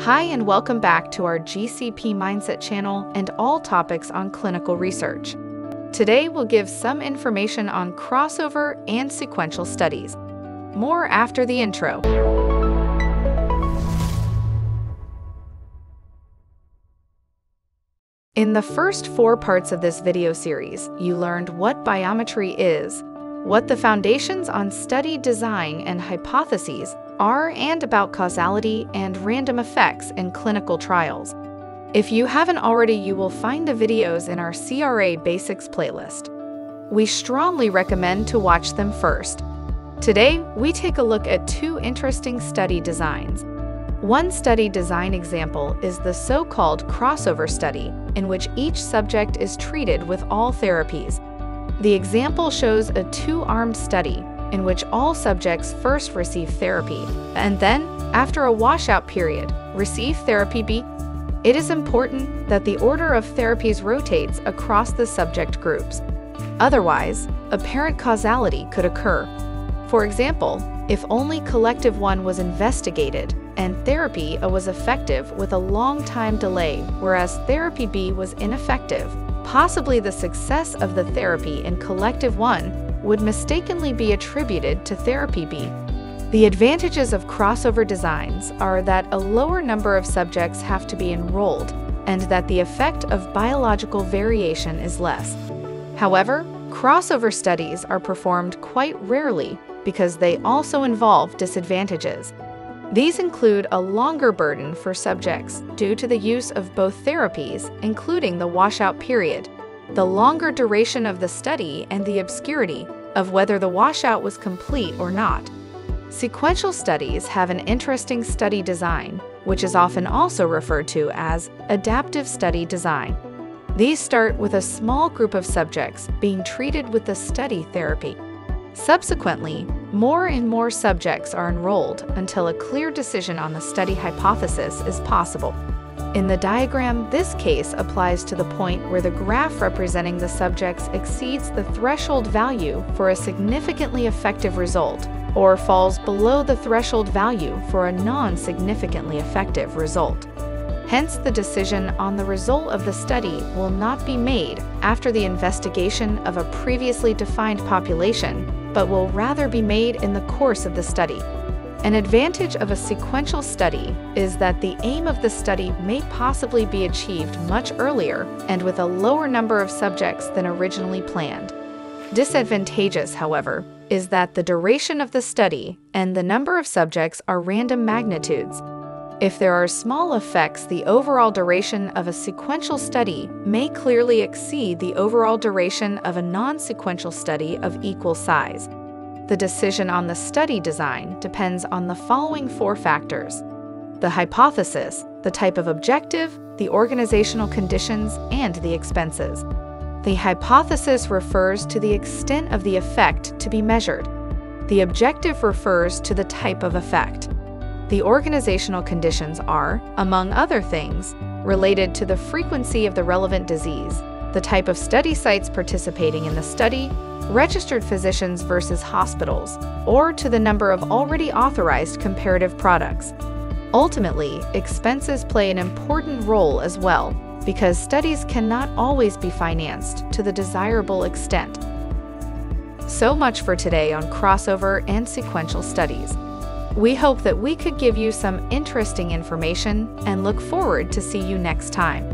Hi, and welcome back to our GCP Mindset channel and all topics on clinical research. Today, we'll give some information on crossover and sequential studies. More after the intro. In the first four parts of this video series, you learned what biometry is, what the foundations on study design and hypotheses are and about causality and random effects in clinical trials. If you haven't already, you will find the videos in our CRA Basics playlist. We strongly recommend to watch them first. Today, we take a look at two interesting study designs. One study design example is the so-called crossover study, in which each subject is treated with all therapies. The example shows a two-armed study in which all subjects first receive therapy and then, after a washout period, receive therapy B. It is important that the order of therapies rotates across the subject groups. Otherwise, apparent causality could occur. For example, if only collective 1 was investigated and therapy A was effective with a long time delay, whereas therapy B was ineffective, possibly the success of the therapy in collective 1 would mistakenly be attributed to therapy B. The advantages of crossover designs are that a lower number of subjects have to be enrolled and that the effect of biological variation is less. However, crossover studies are performed quite rarely because they also involve disadvantages. These include a longer burden for subjects due to the use of both therapies, including the washout period, the longer duration of the study and the obscurity of whether the washout was complete or not. Sequential studies have an interesting study design, which is often also referred to as adaptive study design. These start with a small group of subjects being treated with the study therapy. Subsequently, more and more subjects are enrolled until a clear decision on the study hypothesis is possible. In the diagram, this case applies to the point where the graph representing the subjects exceeds the threshold value for a significantly effective result or falls below the threshold value for a non-significantly effective result. Hence, the decision on the result of the study will not be made after the investigation of a previously defined population, but will rather be made in the course of the study. An advantage of a sequential study is that the aim of the study may possibly be achieved much earlier and with a lower number of subjects than originally planned. Disadvantageous, however, is that the duration of the study and the number of subjects are random magnitudes. If there are small effects, the overall duration of a sequential study may clearly exceed the overall duration of a non-sequential study of equal size. The decision on the study design depends on the following four factors the hypothesis, the type of objective, the organizational conditions, and the expenses. The hypothesis refers to the extent of the effect to be measured. The objective refers to the type of effect. The organizational conditions are, among other things, related to the frequency of the relevant disease, the type of study sites participating in the study, registered physicians versus hospitals, or to the number of already authorized comparative products. Ultimately, expenses play an important role as well because studies cannot always be financed to the desirable extent. So much for today on crossover and sequential studies. We hope that we could give you some interesting information and look forward to see you next time.